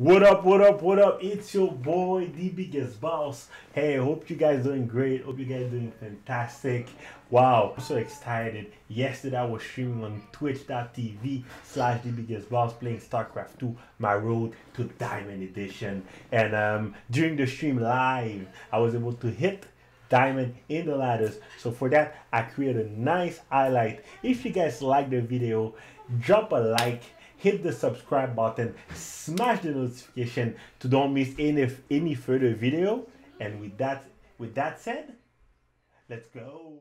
What up, what up, what up? It's your boy, the biggest boss. Hey, hope you guys doing great. Hope you guys doing fantastic. Wow, I'm so excited. Yesterday I was streaming on twitch.tv slash the biggest boss playing StarCraft 2, my road to Diamond Edition. And um, during the stream live, I was able to hit diamond in the ladders so for that i created a nice highlight if you guys like the video drop a like hit the subscribe button, smash the notification to don't miss any any further video. And with that with that said, let's go.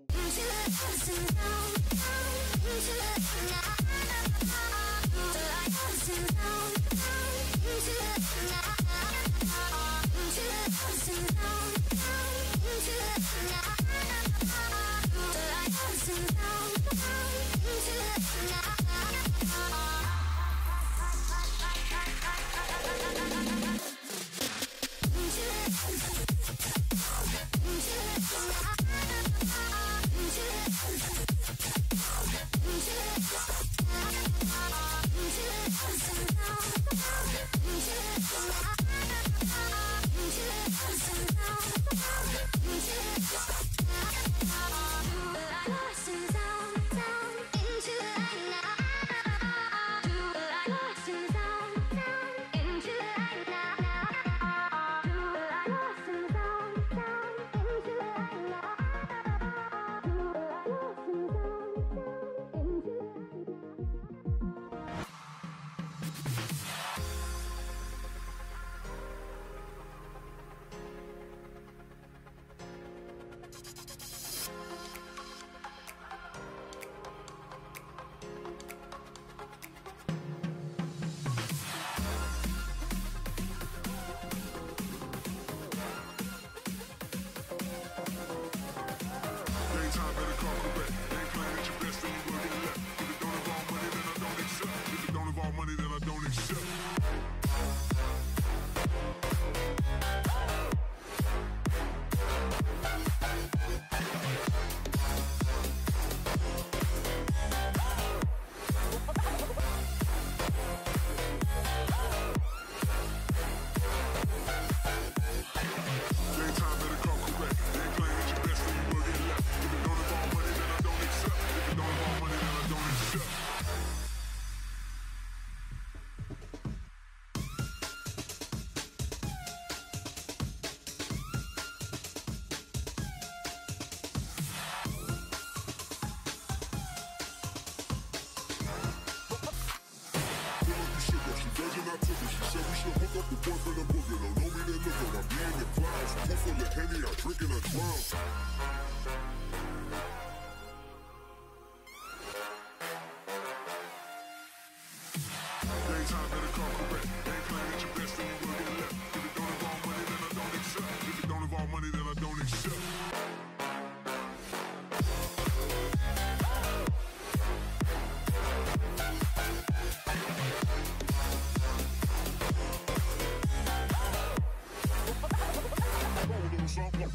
The boy from the boogie, don't know me, they look my being the clouds. Full full of Henny, I.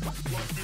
Roll on something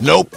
Nope.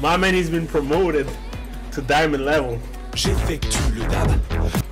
My man, he's been promoted to diamond level. J'effectue le dab.